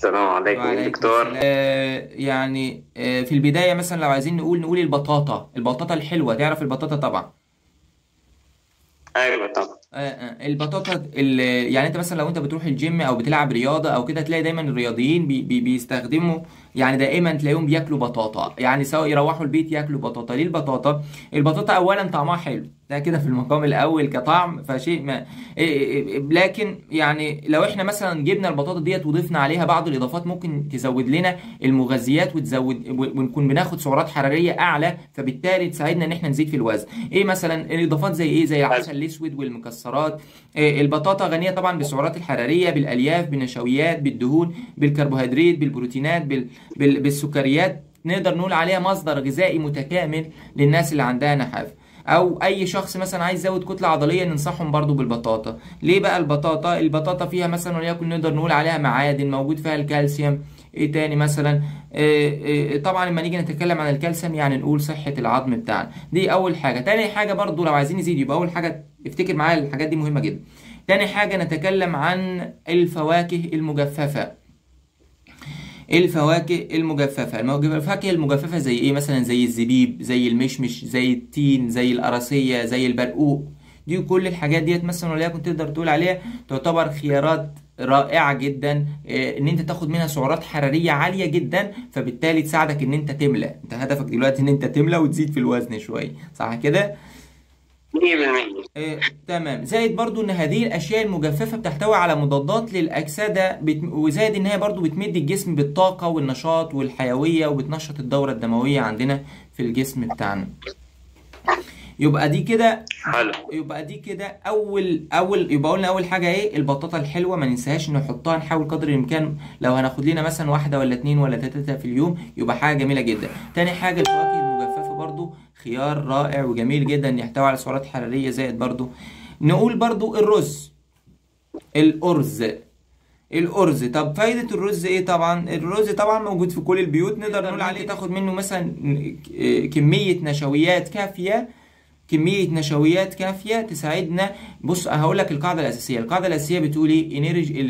السلام عليكم وعليكم دكتور. آه يعني آه في البداية مثلا لو عايزين نقول نقول البطاطا البطاطا الحلوة تعرف البطاطا طبعا؟ أيوه طبعا. آه آه البطاطا ال- يعني أنت مثلا لو أنت بتروح الجيم أو بتلعب رياضة أو كده تلاقي دايما الرياضيين بي بي بيستخدموا يعني دائما تلاقيهم بياكلوا بطاطا. يعني سواء يروحوا البيت ياكلوا بطاطا. ليه البطاطا؟ البطاطا اولا طعمها حلو. ده كده في المقام الأول كطعم فشيء ما إيه- إيه- لكن يعني لو إحنا مثلا جبنا البطاطا ديت وضفنا عليها بعض الإضافات ممكن تزود لنا المغذيات وتزود ونكون بناخد سعرات حرارية أعلى فبالتالي تساعدنا إن إحنا نزيد في الوزن. إيه مثلا الإضافات زي إيه؟ زي العسل الأسود والمكسرات. إيه البطاطا غنية طبعا بالسعرات الحرارية بالألياف بالنشويات بالدهون بالكربوهيدرات بالبروتينات بال... بال... بالسكريات. نقدر نقول عليها مصدر غذائي متكامل للناس اللي عندها نحافه أو أي شخص مثلا عايز يزود كتلة عضلية ننصحهم برضو بالبطاطا. ليه بقى البطاطا؟ البطاطا فيها مثلا وليكن نقدر نقول عليها معادن موجود فيها الكالسيوم. إيه تاني مثلا؟ إيه إيه طبعا لما نيجي نتكلم عن الكالسيوم يعني نقول صحة العظم بتاعنا. دي أول حاجة. تاني حاجة برضو لو عايزين نزيد يبقى أول حاجة افتكر معايا الحاجات دي مهمة جدا. تاني حاجة نتكلم عن الفواكه المجففة. الفواكه المجففة. الموج- الفواكه المجففة زي إيه مثلا؟ زي الزبيب زي المشمش زي التين زي القراصية زي البرقوق دي كل الحاجات ديت مثلا وليكن تقدر تقول عليها تعتبر خيارات رائعة جدا. آه، إن أنت تاخد منها سعرات حرارية عالية جدا فبالتالي تساعدك إن أنت تملى أنت هدفك دلوقتي إن أنت تملى وتزيد في الوزن شوية. صح كده؟ 100% آه، تمام. زائد برضو إن هذه الأشياء المجففة بتحتوي على مضادات للاكسده بت... وزائد إن هي برضو بتمد الجسم بالطاقة والنشاط والحيوية وبتنشط الدورة الدموية عندنا في الجسم بتاعنا. يبقى دي كده حلو. يبقى دي كده أول أول يبقى قلنا أول حاجة إيه؟ البطاطا الحلوة. ما ننساهاش نحطها نحاول قدر الإمكان لو هناخد لنا مثلا واحدة ولا اتنين ولا تلاتة في اليوم يبقى حاجة جميلة جدا. تاني حاجة الفواكه خيار رائع وجميل جدا يحتوي على سعرات حرارية زائد برضو. نقول برضو الرز. الأرز. الأرز. طب فايدة الرز إيه طبعا؟ الرز طبعا موجود في كل البيوت نقدر نقول عليه تاخد منه مثلا كمية نشويات كافية كمية نشويات كافية تساعدنا. بص هقول لك القاعدة الأساسية. القاعدة الأساسية بتقول إيه؟ energy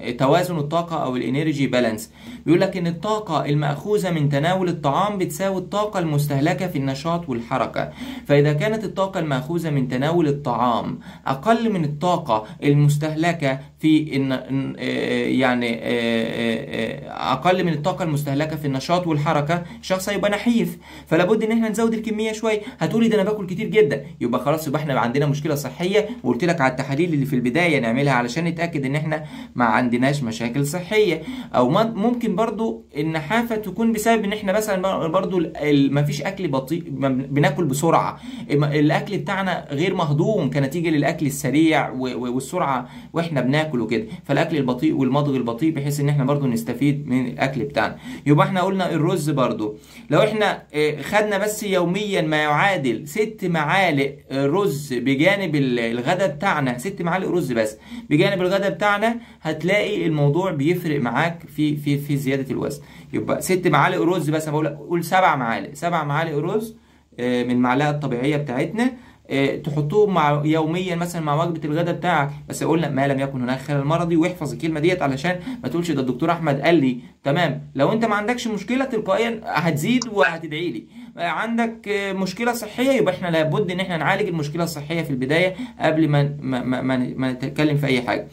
آه، توازن الطاقة أو ال energy balance بيقول لك إن الطاقة المأخوذة من تناول الطعام بتساوي الطاقة المستهلكة في النشاط والحركة. فإذا كانت الطاقة المأخوذة من تناول الطعام أقل من الطاقة المستهلكة في إن آه، يعني آه، أقل من الطاقة المستهلكة في النشاط والحركة الشخص هيبقى نحيف. فلا بد إن إحنا نزود الكمية شوية هتقولي ده أنا باكل كتير. جدا. يبقى خلاص يبقى إحنا عندنا مشكلة صحية وقلت لك على التحاليل اللي في البداية نعملها علشان نتأكد إن إحنا ما عندناش مشاكل صحية. أو ما- ممكن برضو النحافة تكون بسبب إن إحنا مثلا برضو ال- مفيش أكل بطيء ما بن- بناكل بسرعة. الأكل بتاعنا غير مهضوم كنتيجة للأكل السريع و- و- والسرعة وإحنا بناكل وكده. فالأكل البطيء والمضغ البطيء بحيث إن إحنا برضو نستفيد من الأكل بتاعنا. يبقى إحنا قلنا الرز برضو. لو إحنا آه، خدنا بس يوميا ما يعادل ست معالق رز بجانب ال- الغداء بتاعنا ست معالق رز بس بجانب الغداء بتاعنا هتلاقي الموضوع بيفرق معاك في في في زيادة الوزن. يبقى ست معالق رز بس أنا بقول قول سبع معالق. سبع معالق رز آه، من المعلقة الطبيعية بتاعتنا. آه، تحطوهم مع يوميا مثلا مع وجبة الغداء بتاعك. بس قلنا ما لم يكن هناك خلل مرضي واحفظ الكلمة ديت علشان ما تقولش ده الدكتور أحمد قال لي. تمام. لو أنت ما عندكش مشكلة تلقائيا هتزيد وهتدعي لي. عندك مشكلة صحية يبقى إحنا لابد إن إحنا نعالج المشكلة الصحية في البداية قبل ما ما ما, ما, نتكلم في أي حاجة.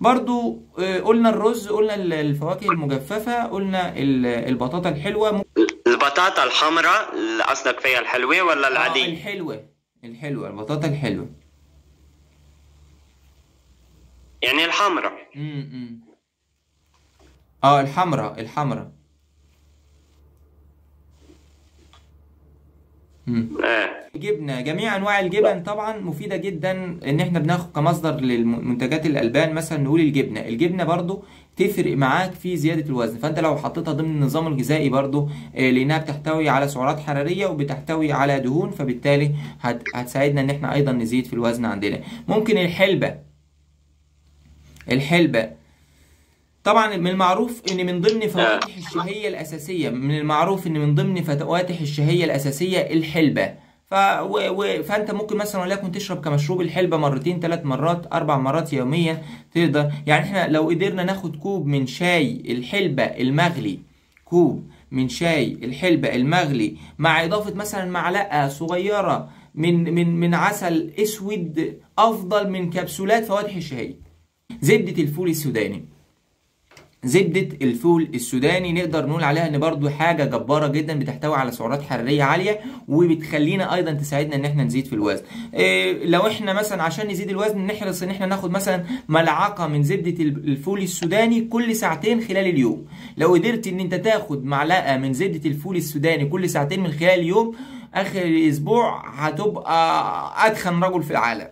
برضو آه، قلنا الرز قلنا ال- الفواكه المجففة قلنا ال- البطاطا الحلوة. البطاطا الحمراء اللي قصدك فيها الحلوة ولا آه، العادية؟ الحلوة البطاطا الحلوة. يعني الحمراء. امم آه الحمراء الحمراء. امم جبنة جميع أنواع الجبن طبعا مفيدة جدا إن إحنا بناخد كمصدر للمنتجات الألبان مثلا نقول الجبنة. الجبنة برضو تفرق معاك في زيادة الوزن. فأنت لو حطيتها ضمن النظام الغذائي برضو آه، لأنها بتحتوي على سعرات حرارية وبتحتوي على دهون فبالتالي هت- هتساعدنا إن إحنا أيضا نزيد في الوزن عندنا. ممكن الحلبة. الحلبة طبعا من المعروف إن من ضمن فواتح الشهية الأساسية من المعروف إن من ضمن فواتح الشهية الأساسية الحلبة. ف... و... و... فأنت ممكن مثلا وليكن تشرب كمشروب الحلبة مرتين ثلاث مرات أربع مرات يوميا تقدر. يعني إحنا لو قدرنا ناخد كوب من شاي الحلبة المغلي كوب من شاي الحلبة المغلي مع إضافة مثلا معلقة صغيرة من من من عسل أسود أفضل من كبسولات فواتح الشهية. زبدة الفول السوداني. زبدة الفول السوداني نقدر نقول عليها إن برضو حاجة جبارة جدا بتحتوي على سعرات حرارية عالية وبتخلينا أيضا تساعدنا إن إحنا نزيد في الوزن. إيه لو إحنا مثلا عشان نزيد الوزن نحرص إن إحنا ناخد مثلا ملعقة من زبدة الفول السوداني كل ساعتين خلال اليوم. لو قدرت إن أنت تاخد معلقة من زبدة الفول السوداني كل ساعتين من خلال اليوم آخر الأسبوع هتبقى أدخن رجل في العالم.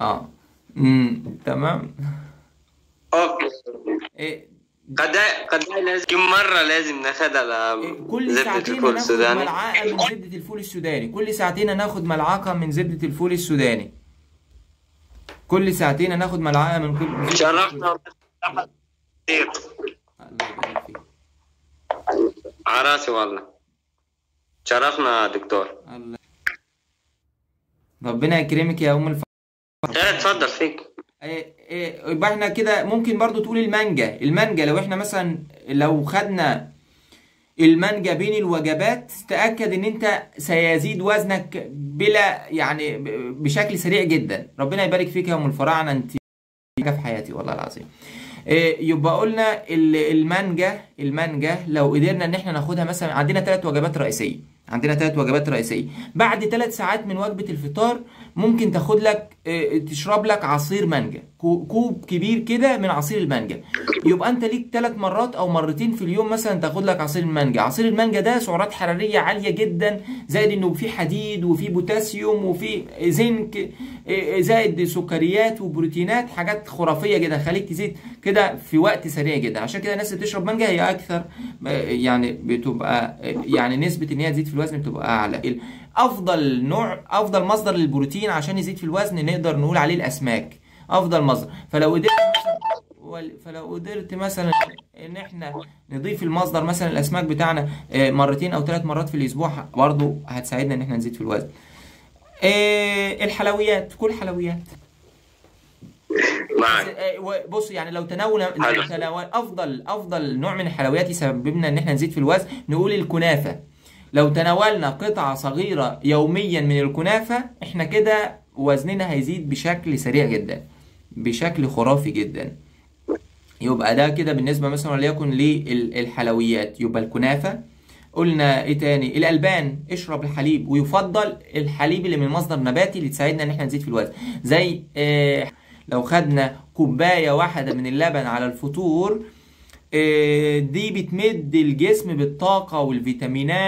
آه. امم تمام؟ أوكي إيه. قداي لازم كم مرة لازم ناخدها كل زبدة ساعتين الفول السوداني. ملعقة من زبدة الفول السوداني. كل ساعتين هناخد ملعقة من زبدة الفول السوداني. كل ساعتين هناخد ملعقة من كل شرفنا عراسي والله. شرفنا دكتور. الله. ربنا يكرمك يا أم الف إيه اتفضل فيك. إيه إيه يبقى إحنا كده ممكن برضو تقول المانجا. المانجا لو إحنا مثلا لو خدنا المانجا بين الوجبات تأكد إن أنت سيزيد وزنك بلا يعني بشكل سريع جدا. ربنا يبارك فيك يا أم الفراعنة. أنت في حياتي والله العظيم. إيه، يبقى قلنا ال- المانجا المانجا لو قدرنا إن إحنا ناخدها مثلا عندنا ثلاث وجبات رئيسية. عندنا ثلاث وجبات رئيسية. بعد ثلاث ساعات من وجبة الفطار ممكن تاخد لك إيه، تشرب لك عصير مانجا. كو- كوب كبير كده من عصير المانجا. يبقى انت ليك ثلاث مرات أو مرتين في اليوم مثلا تاخد لك عصير المانجا. عصير المانجا ده سعرات حرارية عالية جدا زائد انه فيه حديد وفيه بوتاسيوم وفيه زنك إيه، زائد سكريات وبروتينات حاجات خرافية جدا. خليك تزيد كده في وقت سريع جدا. عشان كده الناس اللي بتشرب مانجا هي أكثر آه، يعني بتبقى آه، يعني نسبة إن هي تزيد في الوزن بتبقى أعلى. أفضل نوع أفضل مصدر للبروتين عشان يزيد في الوزن نقدر نقول عليه الأسماك. أفضل مصدر. فلو قدرت فلو قدرت مثلا إن إحنا نضيف المصدر مثلا الأسماك بتاعنا آه، مرتين أو ثلاث مرات في الأسبوع برضه هتساعدنا إن إحنا نزيد في الوزن. آه، الحلويات كل حلويات. آه، بص يعني لو. تناول أفضل أفضل نوع من الحلويات يسببنا إن إحنا نزيد في الوزن نقول الكنافة. لو تناولنا قطعة صغيرة يوميا من الكنافة إحنا كده وزننا هيزيد بشكل سريع جدا بشكل خرافي جدا. يبقى ده كده بالنسبة مثلا وليكن للحلويات. يبقى الكنافة قلنا إيه تاني؟ الألبان اشرب الحليب. ويفضل الحليب اللي من مصدر نباتي اللي تساعدنا إن إحنا نزيد في الوزن. زي آه لو خدنا كوباية واحدة من اللبن على الفطور آه دي بتمد الجسم بالطاقة والفيتامينات.